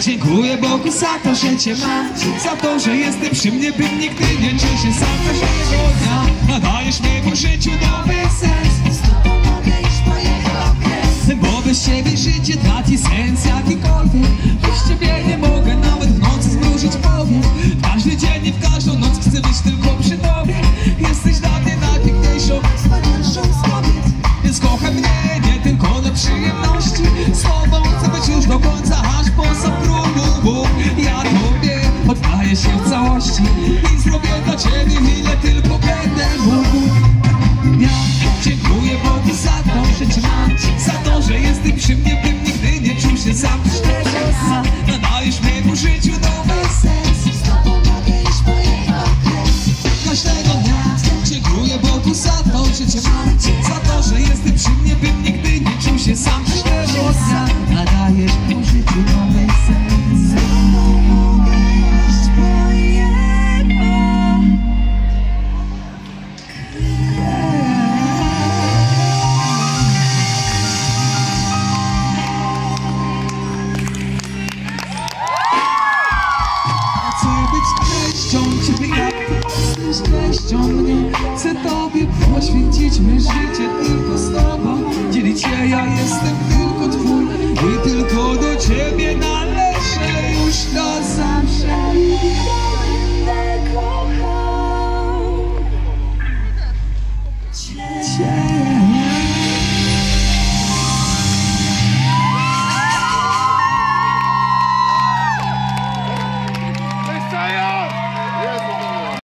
Dziękuję Bogu za to, że Cię mam Za to, że jesteś przy mnie, bym nigdy nie czuł się sam Każdego dnia nadajesz memu życiu nowy sens. Z tobą mogę iść po jego okres Bo bez Ciebie życie traci sens jakikolwiek. Bez Ciebie nie mogę nawet w nocy zmrużyć powiek Każdy dzień i w każdą noc chcę być tylko przy się w całości I zrobię dla Ciebie ile tylko będę mógł. Ja dziękuję Bogu za to, że Cię mam Za to, że jesteś przy mnie, bym nigdy nie czuł się sam. Każdego dnia nadajesz memu życiu nowy sens. Z tobą mogę iść po jego okres. Każdego dnia Dziękuję Bogu za to, że Cię mam treścią mnie Chcę Tobie poświęcić życie